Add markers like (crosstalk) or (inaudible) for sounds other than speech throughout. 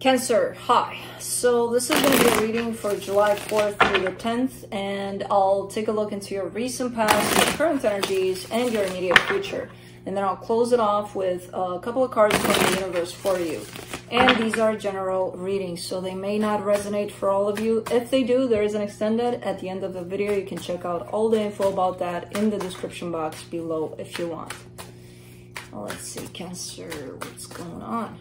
Cancer, hi. So this is going to be a reading for July 4th through the 10th, and I'll take a look into your recent past, your current energies, and your immediate future. And then I'll close it off with a couple of cards from the universe for you. And these are general readings, so they may not resonate for all of you. If they do, there is an extended at the end of the video. You can check out all the info about that in the description box below if you want. Let's see, Cancer, what's going on?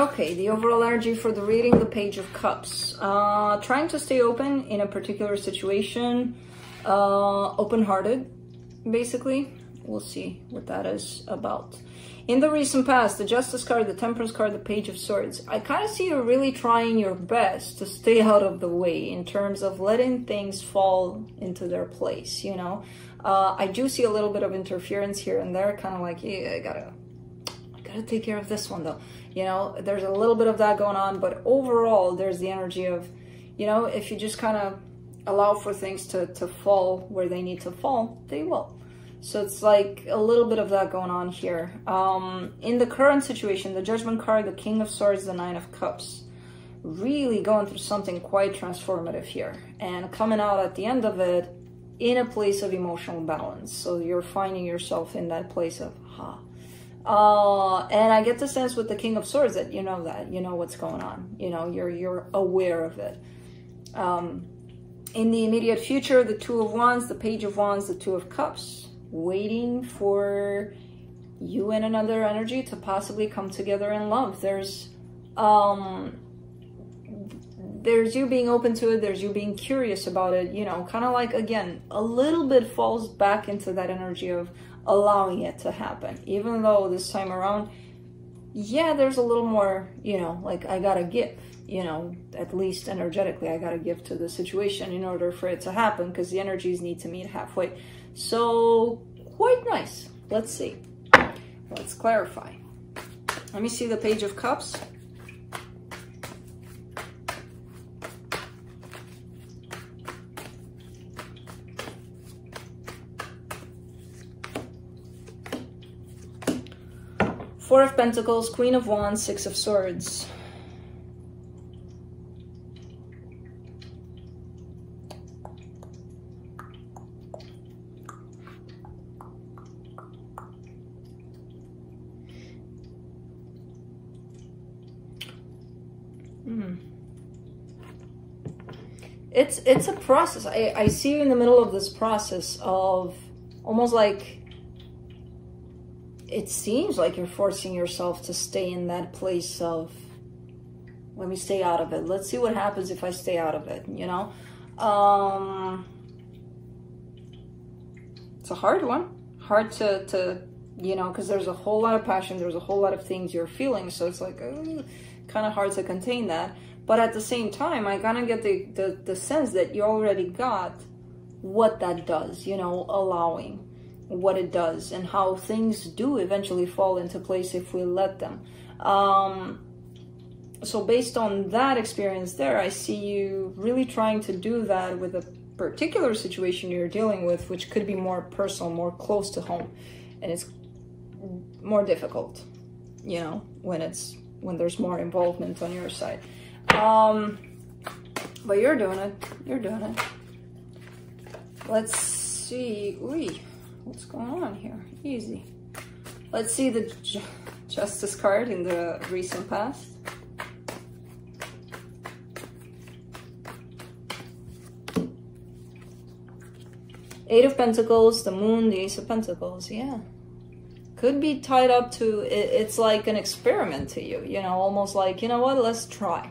Okay, the overall energy for the reading, the Page of Cups. Uh, trying to stay open in a particular situation, uh, open-hearted, basically. We'll see what that is about. In the recent past, the Justice card, the Temperance card, the Page of Swords, I kind of see you really trying your best to stay (laughs) out of the way in terms of letting things fall into their place, you know? Uh, I do see a little bit of interference here and there, kind of like, yeah, I gotta, gotta take care of this one though. You know there's a little bit of that going on but overall there's the energy of you know if you just kind of allow for things to to fall where they need to fall they will. So it's like a little bit of that going on here. Um in the current situation the judgment card the king of swords the nine of cups really going through something quite transformative here. And coming out at the end of it in a place of emotional balance. So you're finding yourself in that place of ha huh, uh, and I get the sense with the King of Swords that you know that you know what's going on. You know, you're you're aware of it. Um, in the immediate future, the Two of Wands, the Page of Wands, the Two of Cups, waiting for you and another energy to possibly come together in love. There's um there's you being open to it, there's you being curious about it, you know, kind of like again, a little bit falls back into that energy of allowing it to happen. Even though this time around, yeah, there's a little more, you know, like I gotta give, you know, at least energetically, I gotta give to the situation in order for it to happen because the energies need to meet halfway. So, quite nice. Let's see. Let's clarify. Let me see the Page of Cups. Four of Pentacles, Queen of Wands, Six of Swords. Hmm. It's it's a process. I, I see you in the middle of this process of almost like it seems like you're forcing yourself to stay in that place of let me stay out of it. Let's see what happens if i stay out of it you know? Um it's a hard one. Hard to to you know because there's a whole lot of passion there's a whole lot of things you're feeling so it's like kind of hard to contain that. But at the same time i kind of get the, the the sense that you already got what that does you know allowing what it does and how things do eventually fall into place if we let them. Um, so based on that experience there, I see you really trying to do that with a particular situation you're dealing with, which could be more personal, more close to home, and it's more difficult, you know, when it's when there's more involvement on your side. Um, but you're doing it. You're doing it. Let's see. Ooh. What's going on here? Easy. Let's see the Justice card in the recent past. Eight of Pentacles, the Moon, the Ace of Pentacles, yeah. Could be tied up to, it's like an experiment to you, you know, almost like, you know what, let's try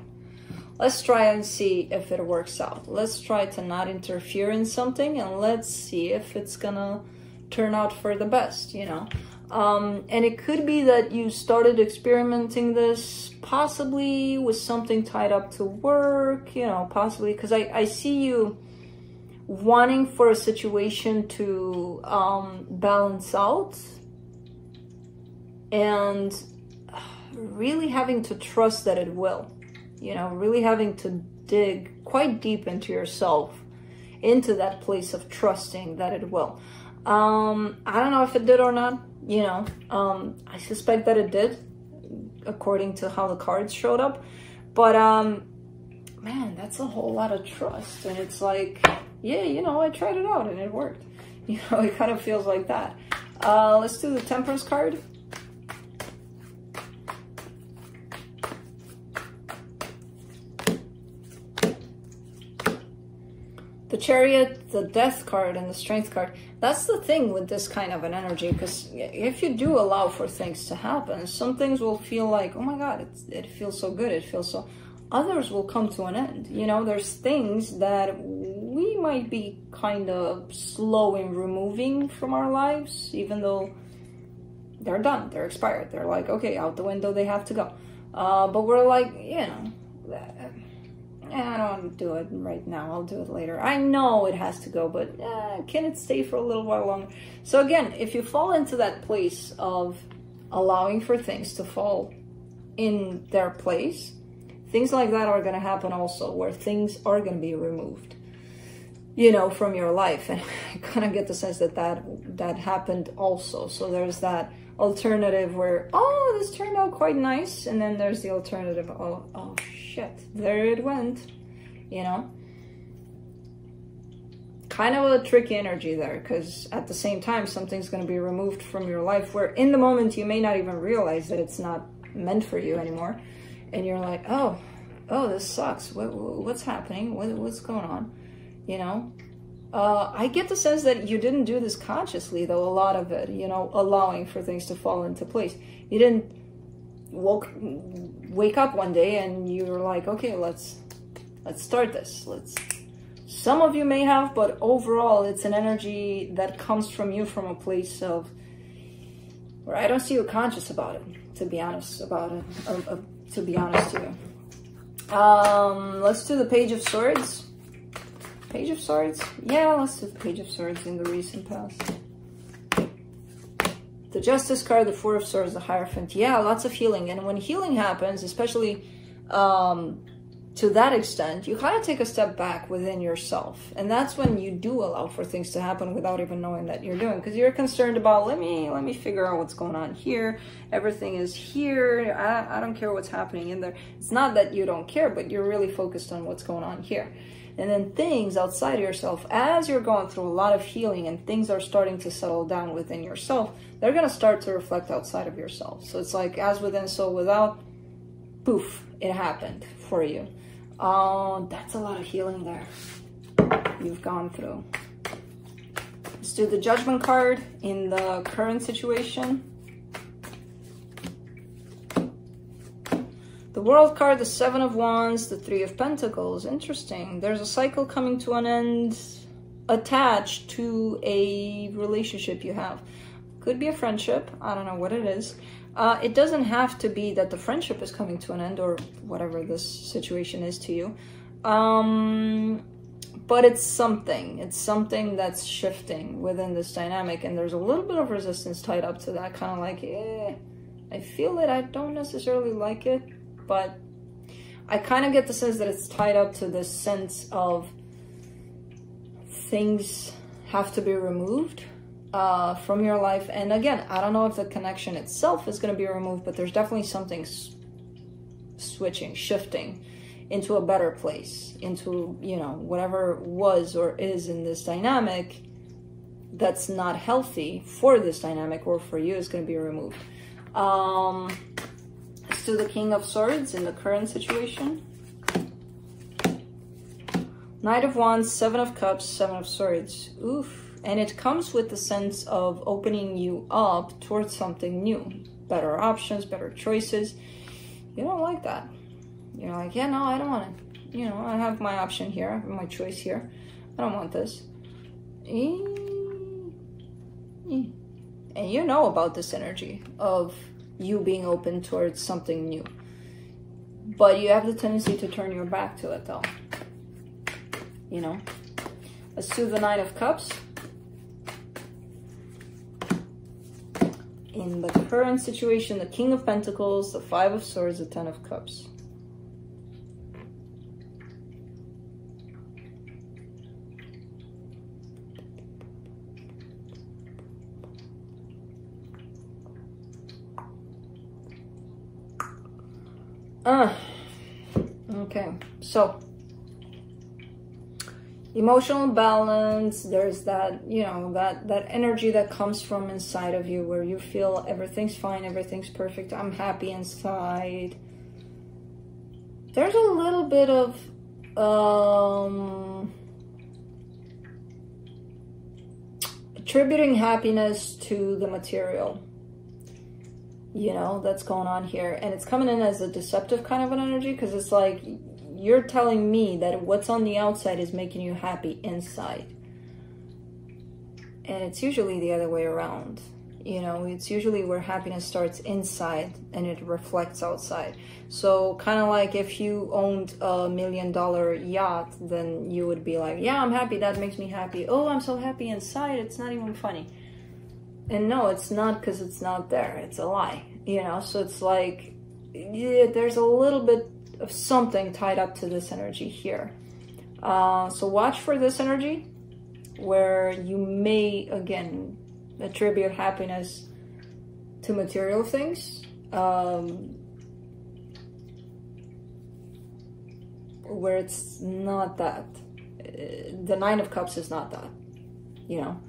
let's try and see if it works out. Let's try to not interfere in something and let's see if it's gonna turn out for the best, you know. Um, and it could be that you started experimenting this possibly with something tied up to work, you know, possibly because I, I see you wanting for a situation to um, balance out and really having to trust that it will, you know, really having to dig quite deep into yourself into that place of trusting that it will. Um, I don't know if it did or not, you know, um, I suspect that it did according to how the cards showed up. But, um, man, that's a whole lot of trust. And it's like, yeah, you know, I tried it out and it worked. (laughs) You know, it kind of feels like that. Uh, let's do the Temperance card. Chariot, the death card, and the strength card. That's the thing with this kind of an energy, because if you do allow for things to happen, some things will feel like, oh my god, it feels so good, it feels so... Others will come to an end. You know, there's things that we might be kind of slow in removing from our lives, even though they're done, they're expired. They're like, okay, out the window, they have to go. Uh, but we're like, you know, I don't want to do it right now. I'll do it later. I know it has to go, but uh, can it stay for a little while longer? So again, if you fall into that place of allowing for things to fall in their place, things like that are going to happen also, where things are going to be removed, you know, from your life. And (laughs) I kind of get the sense that that, that happened also. So there's that alternative where, oh, this turned out quite nice. And then there's the alternative, oh, oh shit, there it went, you know? Kind of a tricky energy there, because at the same time, something's going to be removed from your life where in the moment you may not even realize that it's not meant for you anymore. And you're like, oh, oh, this sucks. What, what's happening? What, what's going on? You know? Uh, I get the sense that you didn't do this consciously, though, a lot of it, you know, allowing for things to fall into place. You didn't woke wake up one day and you're like, okay, let's let's start this. Let's some of you may have, but overall it's an energy that comes from you from a place of where I don't see you conscious about it, to be honest about it, uh, to be honest to you. Um, let's do the Page of Swords. Page of Swords? Yeah, let's do the Page of Swords in the recent past. The Justice card, the Four of Swords, the Hierophant. Yeah, lots of healing. And when healing happens, especially um, to that extent, you kind of take a step back within yourself. And that's when you do allow for things to happen without even knowing that you're doing. Because you're concerned about, let me let me figure out what's going on here. Everything is here. I, I don't care what's happening in there. It's not that you don't care, but you're really focused on what's going on here. And then things outside of yourself, as you're going through a lot of healing and things are starting to settle down within yourself, they're going to start to reflect outside of yourself. So it's like as within, so without, poof, it happened for you. Um, that's a lot of healing there you've gone through. Let's do the judgment card in the current situation. The World card, the Seven of Wands, the Three of Pentacles. Interesting. There's a cycle coming to an end attached to a relationship you have. Could be a friendship. I don't know what it is. Uh, it doesn't have to be that the friendship is coming to an end or whatever this situation is to you. Um, but it's something. It's something that's shifting within this dynamic. And there's a little bit of resistance tied up to that. Kind of like, eh, I feel it. I don't necessarily like it but I kind of get the sense that it's tied up to this sense of things have to be removed uh, from your life. And again, I don't know if the connection itself is going to be removed, but there's definitely something switching, shifting into a better place, into, you know, whatever was or is in this dynamic that's not healthy for this dynamic or for you is going to be removed. Um, to the King of Swords in the current situation. Knight of Wands, Seven of Cups, Seven of Swords. Oof. And it comes with the sense of opening you up towards something new. Better options, better choices. You don't like that. You're like, yeah, no, I don't want it. You know, I have my option here, I have my choice here. I don't want this. And you know about this energy of you being open towards something new. But you have the tendency to turn your back to it though. You know? Let's do the Nine of Cups. in the current situation, the King of Pentacles, the Five of Swords, the Ten of Cups. Uh, okay, so emotional balance. There's that you know that that energy that comes from inside of you where you feel everything's fine everything's perfect i'm happy inside. There's a little bit of um attributing happiness to the material you know that's going on here. And it's coming in as a deceptive kind of an energy because it's like you're telling me that what's on the outside is making you happy inside. And it's usually the other way around. You know, it's usually where happiness starts inside and it reflects outside. So, kind of like if you owned a million dollar yacht, then you would be like, Yeah, I'm happy. That makes me happy. Oh, I'm so happy inside. It's not even funny. And no, it's not because it's not there. It's a lie. You know, so it's like, yeah, there's a little bit of something tied up to this energy here. Uh, so watch for this energy where you may, again, attribute happiness to material things. Um, where it's not that. Uh, the Nine of Cups is not that, you know.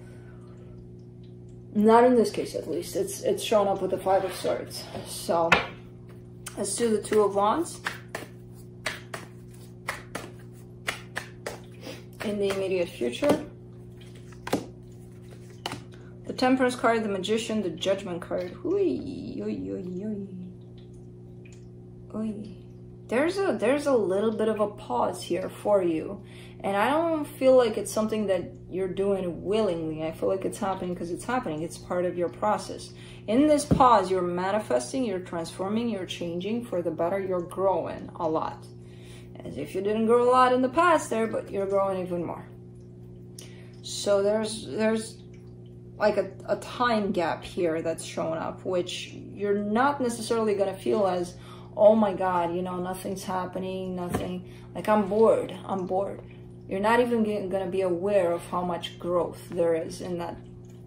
Not in this case, at least. It's it's shown up with the Five of Swords. So let's do the Two of Wands. In the immediate future. The Temperance card, the Magician, the Judgment card. Oy, oy. Oy. There's a there's a little bit of a pause here for you. And I don't feel like it's something that you're doing willingly. I feel like it's happening because it's happening. It's part of your process. In this pause, you're manifesting, you're transforming, you're changing for the better, you're growing a lot as if you didn't grow a lot in the past there, but you're growing even more. So there's there's like a, a time gap here that's showing up, which you're not necessarily gonna feel as, oh my god, you know, nothing's happening, nothing. Like I'm bored, I'm bored. You're not even gonna be aware of how much growth there is in that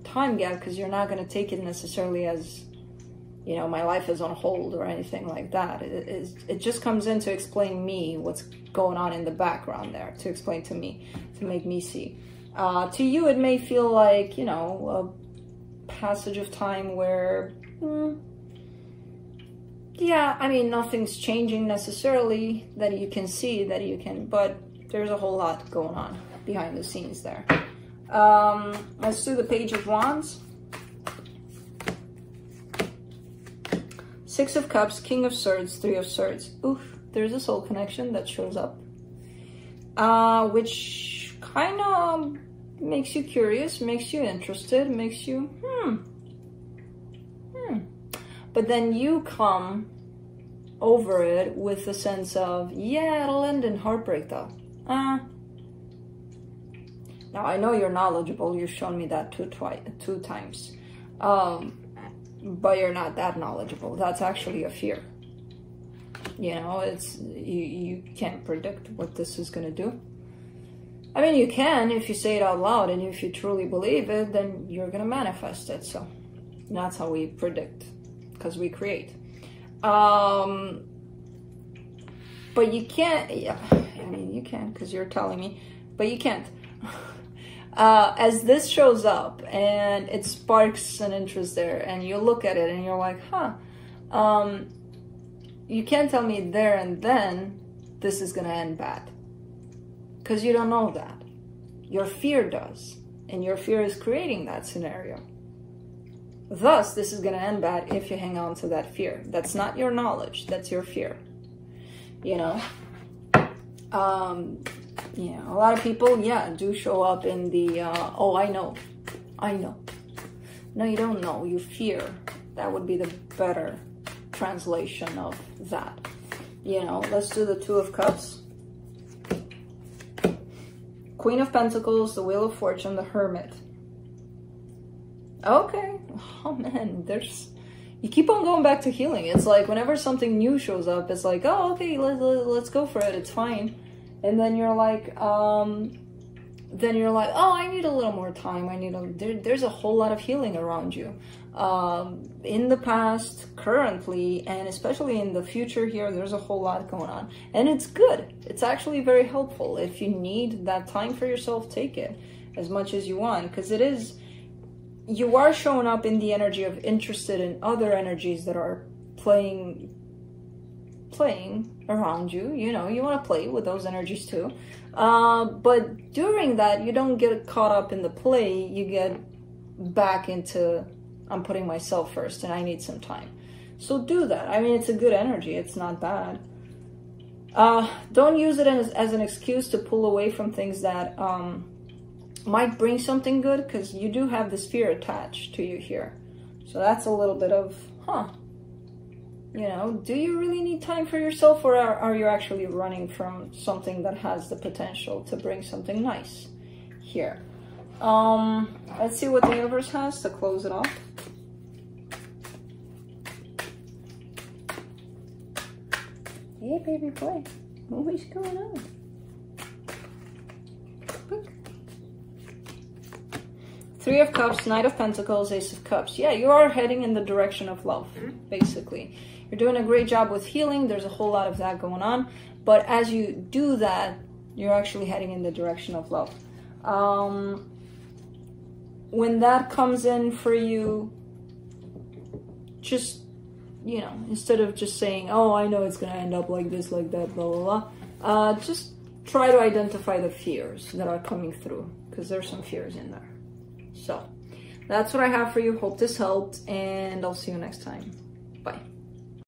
time gap because you're not gonna take it necessarily as you know, my life is on hold or anything like that. It, it, just comes in to explain me what's going on in the background there, to explain to me, to make me see. Uh, to you, it may feel like, you know, a passage of time where, hmm, yeah, I mean, nothing's changing necessarily that you can see, that you can, but there's a whole lot going on behind the scenes there. Um, let's do the Page of Wands. Six of Cups, King of Swords, Three of Swords. Oof, there's a soul connection that shows up. Uh, which kind of makes you curious, makes you interested, makes you, hmm, hmm. But then you come over it with the sense of, yeah, it'll end in heartbreak though. Uh, now I know you're knowledgeable, you've shown me that two, twice, two times. Um, but you're not that knowledgeable. That's actually a fear. You know, it's you, you can't predict what this is going to do. I mean, you can if you say it out loud and if you truly believe it, then you're going to manifest it. So that's how we predict because we create. Um, but you can't, yeah, I mean, you can because you're telling me, but you can't. (laughs) uh, as this shows up and it sparks an interest there and you look at it and you're like, huh, um, you can't tell me there and then this is going to end bad. Because you don't know that. Your fear does. And your fear is creating that scenario. Thus, this is going to end bad if you hang on to that fear. That's not your knowledge, that's your fear. You know? Um, yeah, a lot of people, yeah, do show up in the, uh, oh, I know, I know. No, you don't know, you fear. That would be the better translation of that. You know, let's do the Two of Cups. Queen of Pentacles, the Wheel of Fortune, the Hermit. Okay. Oh man, there's... You keep on going back to healing. It's like whenever something new shows up, it's like, oh, okay, let, let, let's go for it. It's fine and then you're like um then you're like, oh, I need a little more time. I need a, there, there's a whole lot of healing around you. Um, in the past, currently, and especially in the future here, there's a whole lot going on. And it's good. It's actually very helpful. If you need that time for yourself, take it as much as you want because it is, you are showing up in the energy of interested in other energies that are playing playing around you you know you want to play with those energies too. Uh, but during that you don't get caught up in the play you get back into i'm putting myself first and i need some time. So do that. I mean it's a good energy it's not bad. Uh, don't use it as, as, an excuse to pull away from things that um, might bring something good because you do have this fear attached to you here. So that's a little bit of huh you know, do you really need time for yourself or are, are you actually running from something that has the potential to bring something nice here? Um, let's see what the universe has to close it off. Hey, baby boy, what's going on? Three of Cups, Knight of Pentacles, Ace of Cups. Yeah, you are heading in the direction of love, basically. You're doing a great job with healing. There's a whole lot of that going on. But as you do that, you're actually heading in the direction of love. Um, when that comes in for you, just, you know, instead of just saying, oh, I know it's going to end up like this, like that, blah, blah, blah, uh, just try to identify the fears that are coming through because there's some fears in there. So that's what I have for you. Hope this helped and I'll see you next time.